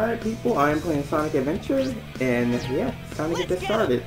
Alright people, I'm playing Sonic Adventure, and yeah, it's time to get this started.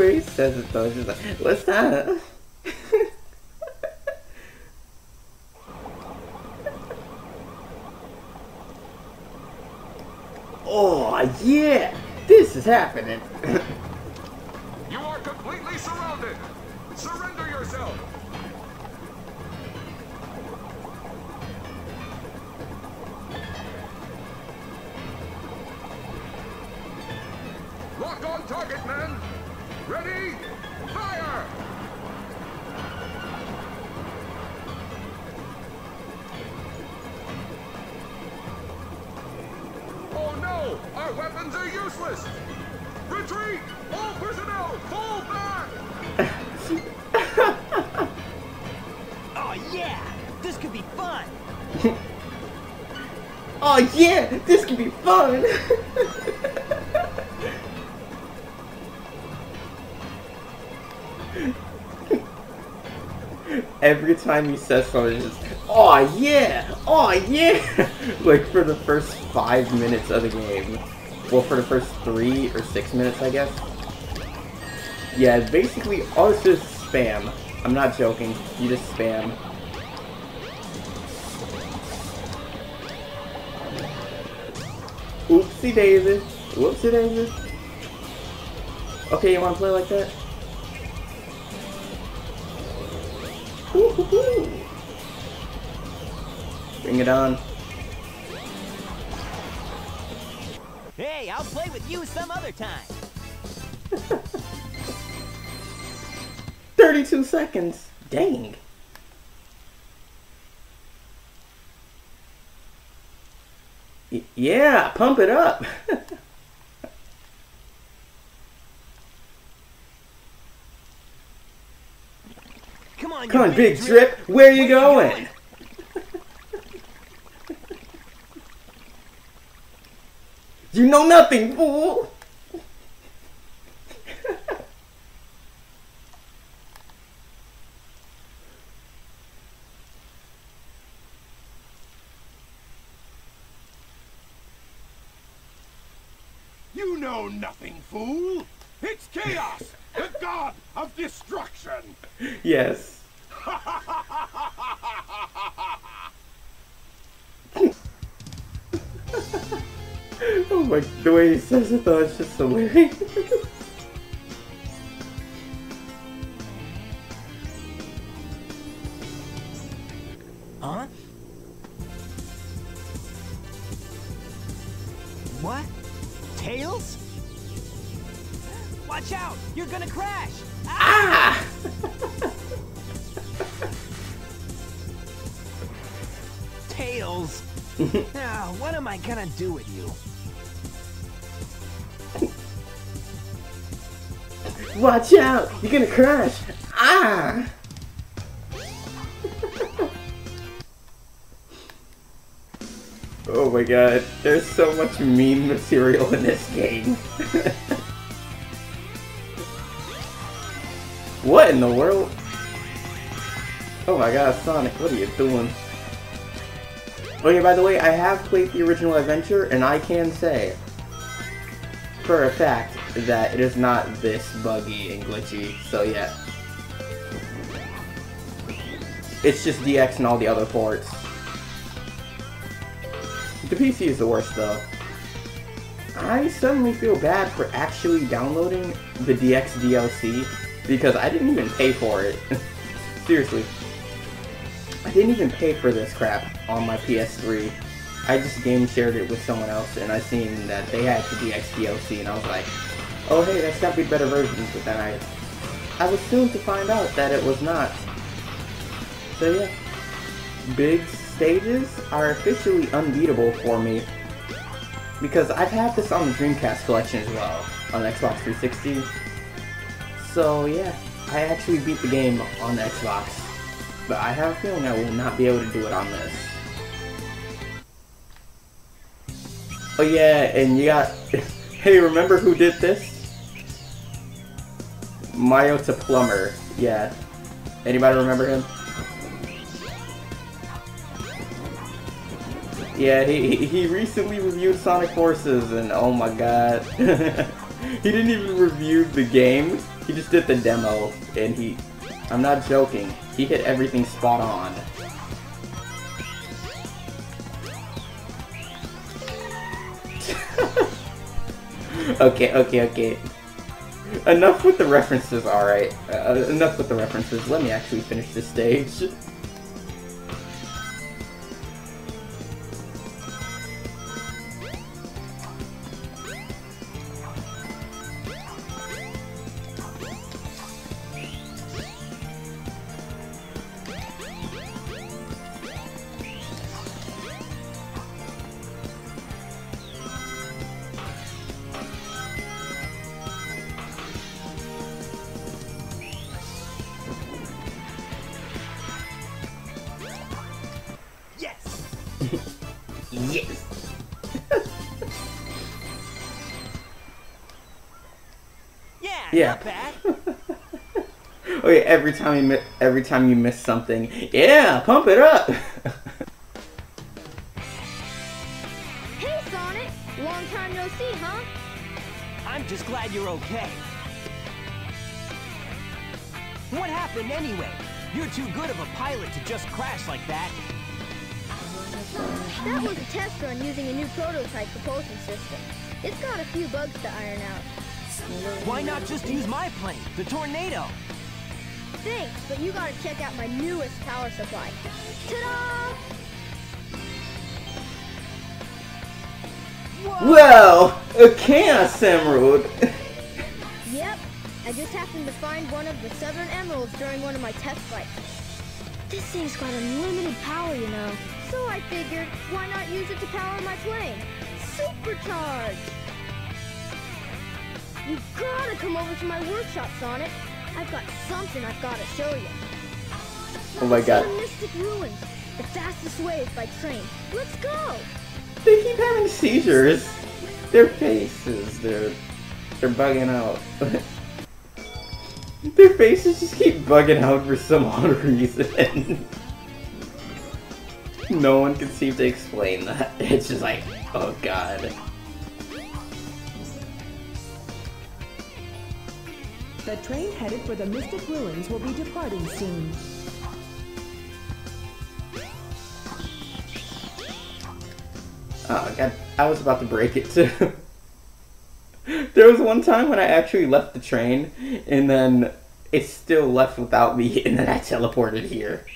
He says it though, just like, what's that? oh yeah, this is happening. You are completely surrounded! Surrender yourself! On target, men! Ready? Fire! Oh no! Our weapons are useless! Retreat! All personnel, fall back! Oh yeah! This could be fun! oh yeah, this could be fun. Every time he says something, just, oh yeah, oh yeah, like for the first five minutes of the game. Well, for the first three or six minutes, I guess. Yeah, basically, all it's just spam. I'm not joking. You just spam. Oopsie daisy. Whoopsie daisy. Okay, you wanna play like that? Bring it on. Hey, I'll play with you some other time! 32 seconds. Dang. Y- yeah, pump it up. on, Come on, big drip. Where you Where you going? going? You know nothing, fool. You know nothing, fool! It's Chaos, the god of destruction! yes. Oh my, the way he says it though, it's just hilarious. Watch out! You're gonna crash! Ah! oh my god, there's so much meme material in this game. what in the world? Oh my god, Sonic, what are you doing? Okay, by the way, I have played the original adventure, and I can say, for a fact, that it is not this buggy and glitchy, so yeah. It's just DX and all the other ports. The PC is the worst though. I suddenly feel bad for actually downloading the DX DLC because I didn't even pay for it. Seriously. I didn't even pay for this crap on my PS3. I just game shared it with someone else, and I seen that they had the DX and I was like, oh hey, that's gotta be better versions. But then I, I was soon to find out that it was not. So yeah, big stages are officially unbeatable for me because I've had this on the Dreamcast collection as well on Xbox 360. So yeah, I actually beat the game on the Xbox, but I have a feeling I will not be able to do it on this. Oh yeah, and you got... hey, remember who did this? To Plumber. Yeah. Anybody remember him? Yeah, he, he recently reviewed Sonic Forces, and oh my god. he didn't even review the game, he just did the demo, and he... I'm not joking, he hit everything spot on. Okay, okay, okay. Enough with the references, alright. Uh, enough with the references. Let me actually finish this stage. Yeah, Yeah. not bad. Okay, every time you mi- every time you miss something, yeah, pump it up. Hey, Sonic! Long time no see, huh? I'm just glad you're okay. What happened anyway? You're too good of a pilot to just crash like that. That was a test run using a new prototype propulsion system. It's got a few bugs to iron out. Why not just use my plane, the Tornado? Thanks, but you gotta check out my newest power supply. Ta-da! well, a Chaos Emerald. Yep, I just happened to find one of the Southern Emeralds during one of my test flights. This thing's got unlimited power, you know. So I figured, why not use it to power my plane? Supercharge! You gotta come over to my workshop, Sonic. I've got something I've gotta show you. Oh my god. The Mystic Ruins, the fastest way is by train. Let's go! They keep having seizures. Their faces, they're they're bugging out. Their faces just keep bugging out for some odd reason. no one can seem to explain that. It's just like, oh god. The train headed for the Mystic Ruins will be departing soon. Oh god, I was about to break it too. there was one time when I actually left the train, and then it still left without me, and then I teleported here.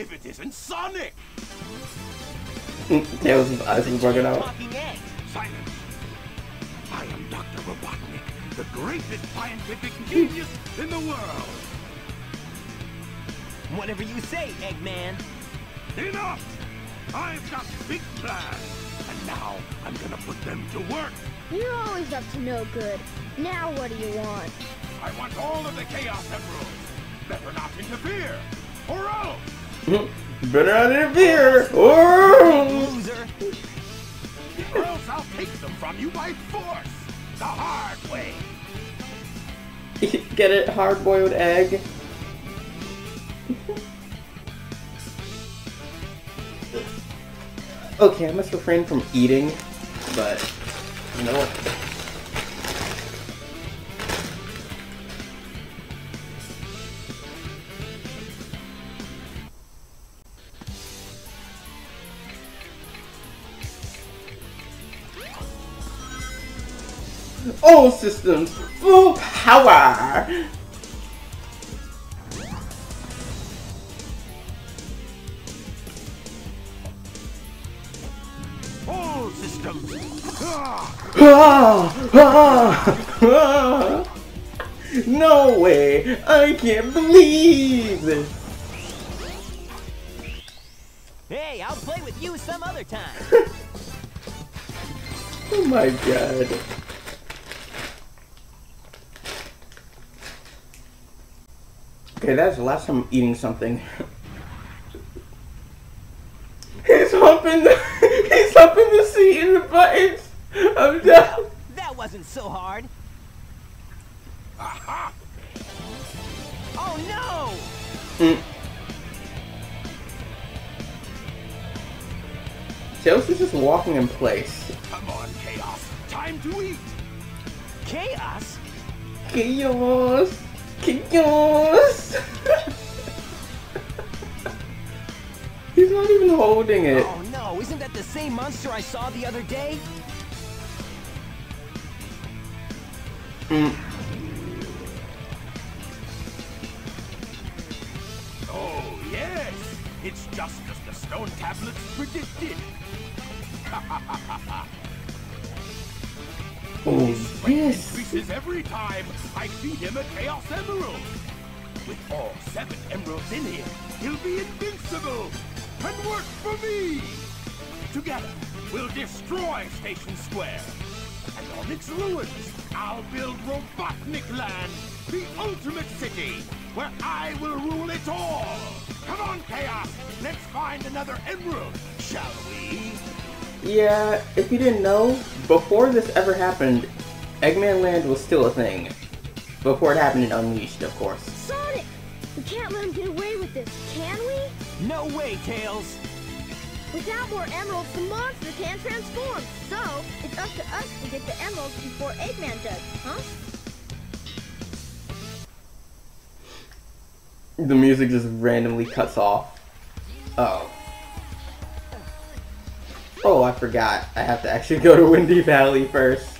If it isn't Sonic! Tails' eyes were bugging out. Silence! I am Dr. Robotnik, the greatest scientific genius in the world! Whatever you say, Eggman. Enough! I've got big plans, and now I'm gonna put them to work! You're always up to no good. Now what do you want? I want all of the Chaos Emeralds! Better not interfere, or else! Better interfere! Oh! Loser. Or else I'll take them from you by force! The hard way! Get it? Hard boiled egg? okay, I must refrain from eating, but you know what? All systems, full power! All systems! Ah, ah, ah. No way! I can't believe this! Hey, I'll play with you some other time! oh my god. Okay, that's the last time I'm eating something. he's humping the he's humping the seat and the buttons. I'm down. That wasn't so hard. aha! Oh no! Mm. Tails is just walking in place. Come on, Chaos. Time to eat. Chaos? Chaos! Chaos! He's not even holding it. Oh no, isn't that the same monster I saw the other day? Mm. Oh, yes. It's just as the stone tablets predicted. Oh, yes. Increases every time I feed him a Chaos Emerald. With all seven emeralds in him, he'll be invincible and work for me. Together, we'll destroy Station Square. And on its ruins, I'll build Robotnik Land, the ultimate city, where I will rule it all. Come on, Chaos. Let's find another emerald, shall we? Yeah, if you didn't know, before this ever happened, Eggman Land was still a thing. Before it happened in Unleashed, of course. Sonic! We can't let him get away with this, can we? No way, Tails! Without more emeralds, the monster can't transform. So, it's up to us to get the emeralds before Eggman does, huh? The music just randomly cuts off. Oh. Oh, I forgot. I have to actually go to Windy Valley first.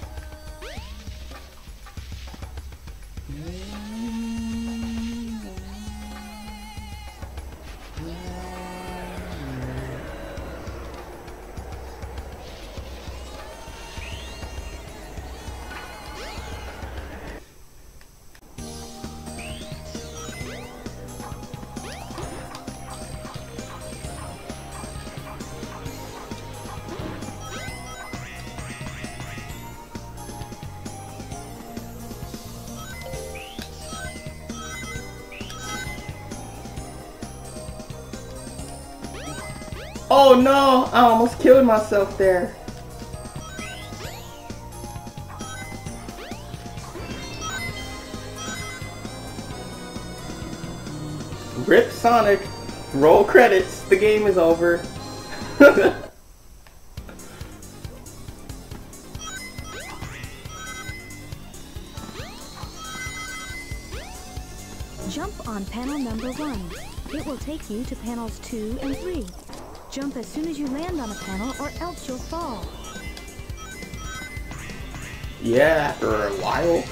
Myself there. Rip Sonic. Roll credits. The game is over. Jump on panel number one. It will take you to panels two and three. Jump as soon as you land on a panel or else you'll fall. yeah, after a while.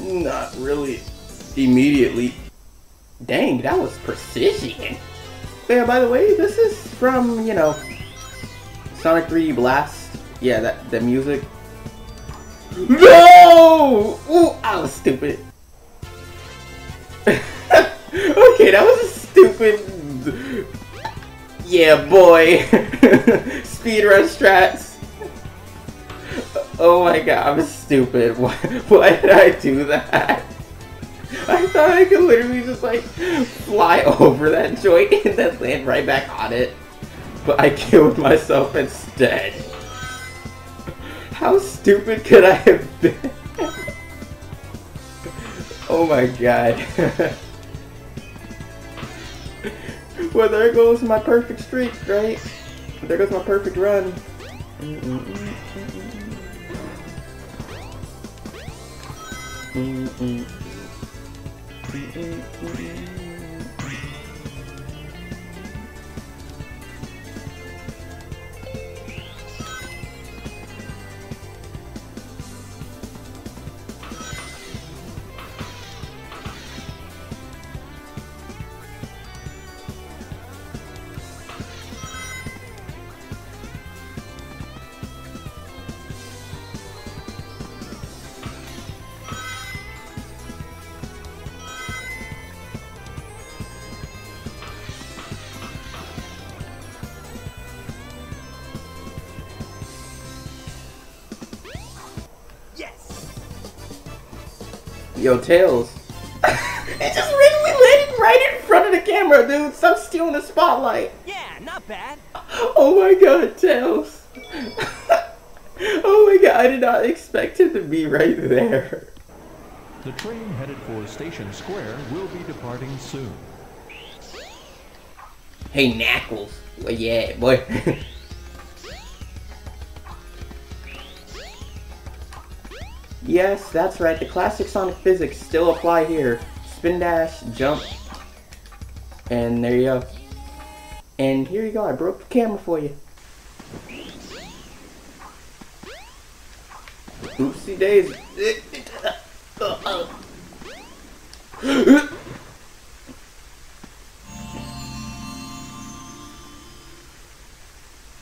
Not really immediately. Dang, that was precision. Yeah, by the way, this is from, you know, Sonic 3D Blast. Yeah, that the music. No! Ooh, I was stupid. okay, that was a stupid. Yeah, boy. Speedrun strats. Oh my god, I'm stupid. Why, why did I do that? I thought I could literally just like fly over that joint and then land right back on it. But I killed myself instead. How stupid could I have been? oh my god. Well, there goes my perfect streak, right? There goes my perfect run. Mm-mm-mm. Mm-mm. Yo, Tails. it just randomly landed right in front of the camera, dude. Stop stealing the spotlight. Yeah, not bad. Oh my god, Tails. oh my god, I did not expect him to be right there. The train headed for Station Square will be departing soon. Hey, Knuckles. Well, yeah, boy. Yes, that's right. The classic Sonic physics still apply here. Spin dash, jump, and there you go. And here you go. I broke the camera for you. Oopsie daisy.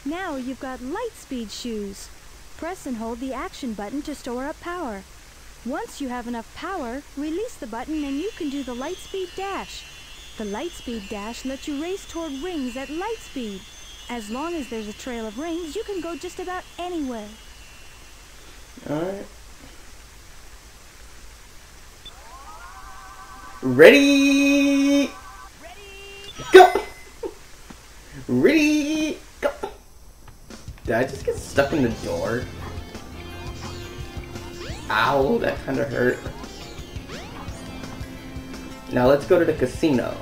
Now you've got Lightspeed shoes. Press and hold the action button to store up power. Once you have enough power, release the button and you can do the Lightspeed Dash. The Lightspeed Dash lets you race toward rings at light speed. As long as there's a trail of rings, you can go just about anywhere. Alright. Ready? Go! Ready? Did I just get stuck in the door? Ow, that kind of hurt. Now let's go to the casino.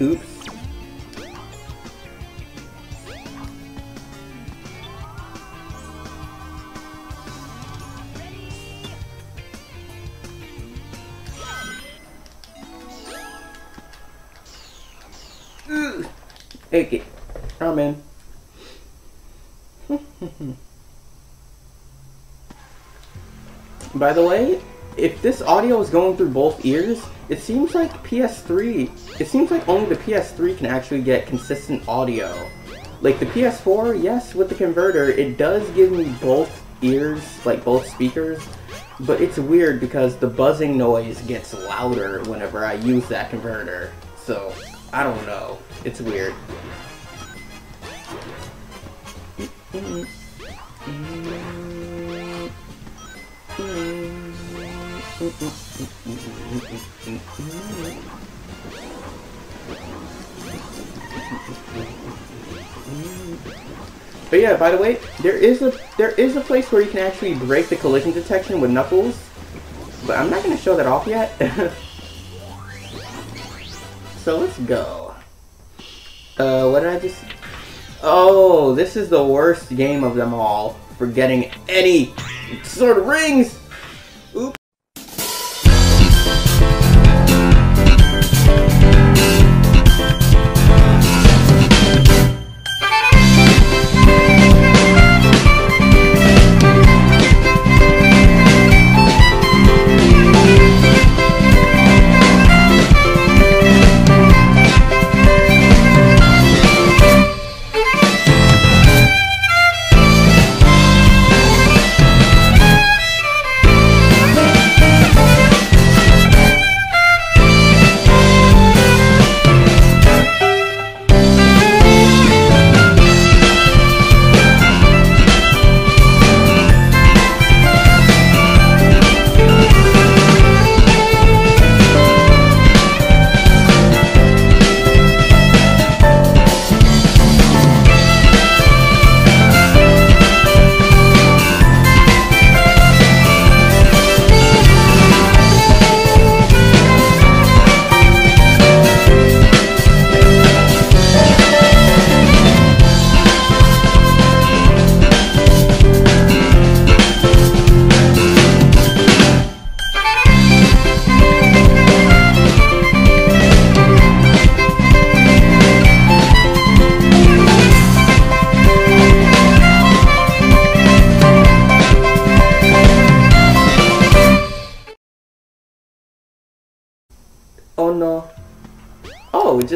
Oops. Okay. Man. By the way, if this audio is going through both ears, it seems like PS3, it seems like only the PS3 can actually get consistent audio. Like the PS4, yes, with the converter, it does give me both ears, like both speakers, but it's weird because the buzzing noise gets louder whenever I use that converter. So, I don't know. It's weird. But yeah, by the way, there is a there is a place where you can actually break the collision detection with Knuckles, but I'm not gonna show that off yet. so let's go. Uh, what did I just? Oh, this is the worst game of them all for getting any sort of rings.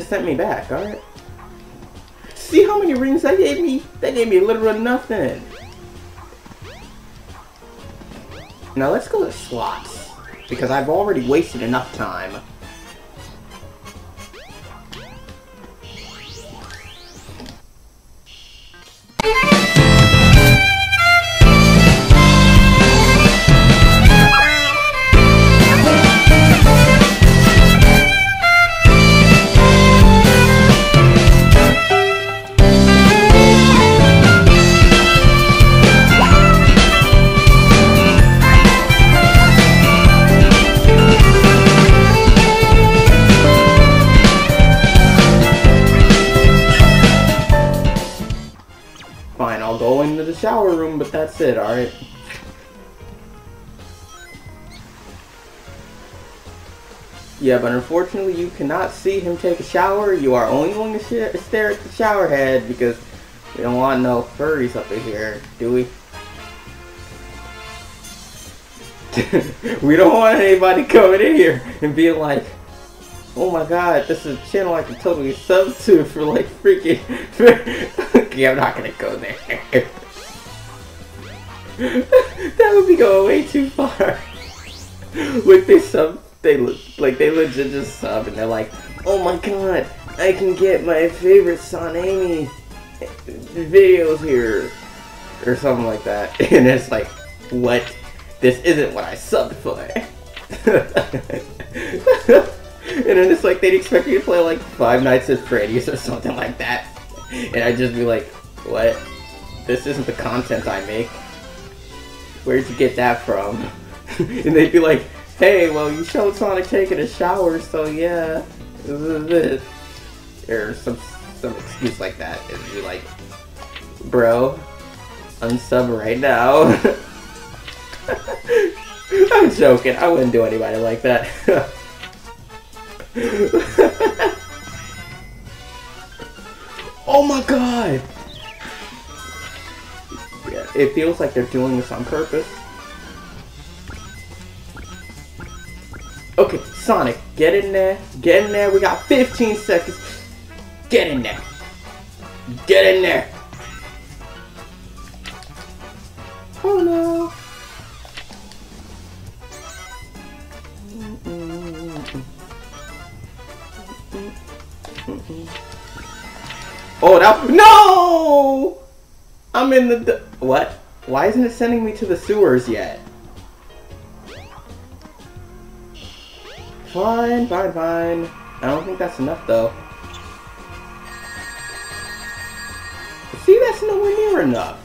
Sent me back, alright. See how many rings that gave me? That gave me literally nothing. Now let's go to slots. because I've already wasted enough time. Yeah, but unfortunately you cannot see him take a shower. You are only going to stare at the shower head because we don't want no furries up in here, do we? we don't want anybody coming in here and being like, oh my god, this is a channel I can totally sub to for like freaking... okay, I'm not gonna go there. that would be going way too far. like they sub, they le- like they legit just sub and they're like, oh my god, I can get my favorite SonAmy videos here, or something like that. And it's like, what? This isn't what I subbed for. and then it's like they'd expect me to play like Five Nights at Freddy's or something like that. And I'd just be like, what? This isn't the content I make. Where'd you get that from? and they'd be like, hey, well, you showed Sonic taking a shower, so yeah. Or some, some excuse like that. It'd be like, bro, unsub right now. I'm joking. I wouldn't do anybody like that. oh my god! Yeah, it feels like they're doing this on purpose. Okay, Sonic, get in there. Get in there. We got 15 seconds. Get in there. Get in there. Oh no. Oh, that no! I'm in the what? Why isn't it sending me to the sewers yet? Fine, fine, fine. I don't think that's enough though. See, that's nowhere near enough.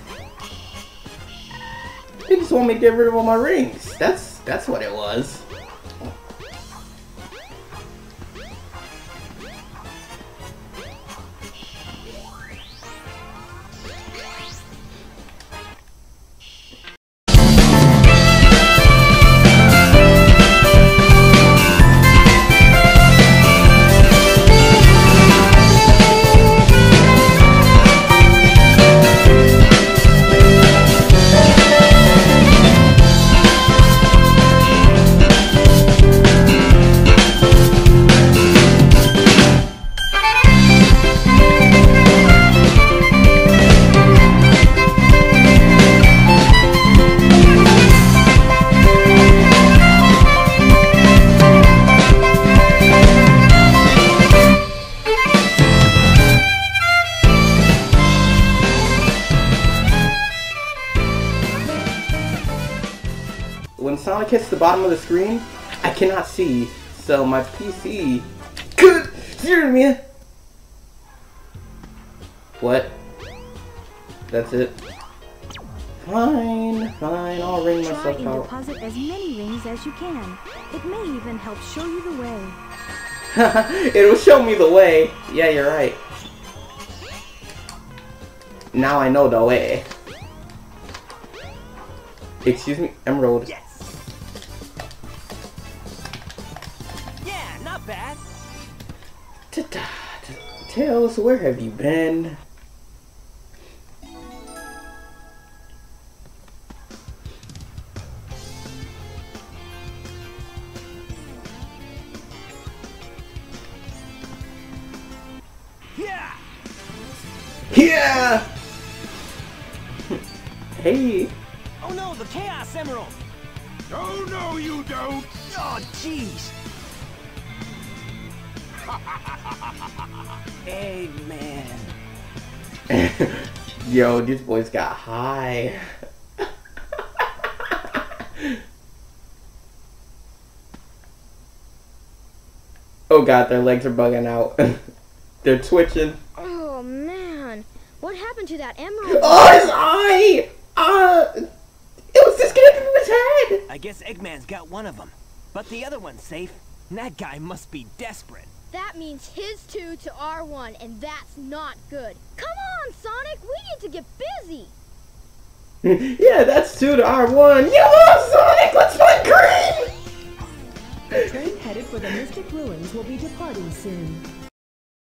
They just want me to get rid of all my rings. That's that's what it was. Bottom of the screen, I cannot see, so my PC could hear me. What? That's it. Fine, fine, I'll ring Try myself and out. deposit as many rings as you can. It may even help show you the way. It'll show me the way. Yeah, you're right. Now I know the way. Excuse me, Emerald. Yes. Tails, where have you been? Yeah. Yeah! hey! Oh no, the Chaos Emerald. Oh, no, you don't! Oh, jeez. Eggman. Yo, these boys got high. oh god, their legs are bugging out. They're twitching. Oh man, what happened to that emerald? Oh, his eye! Uh, it was disconnected from his head! I guess Eggman's got one of them. But the other one's safe. And that guy must be desperate. That means his two to our one, and that's not good. Come on, Sonic, we need to get busy. yeah, that's two to R1. Yellow Sonic, let's find Green! The train headed for the Mystic Ruins will be departing soon.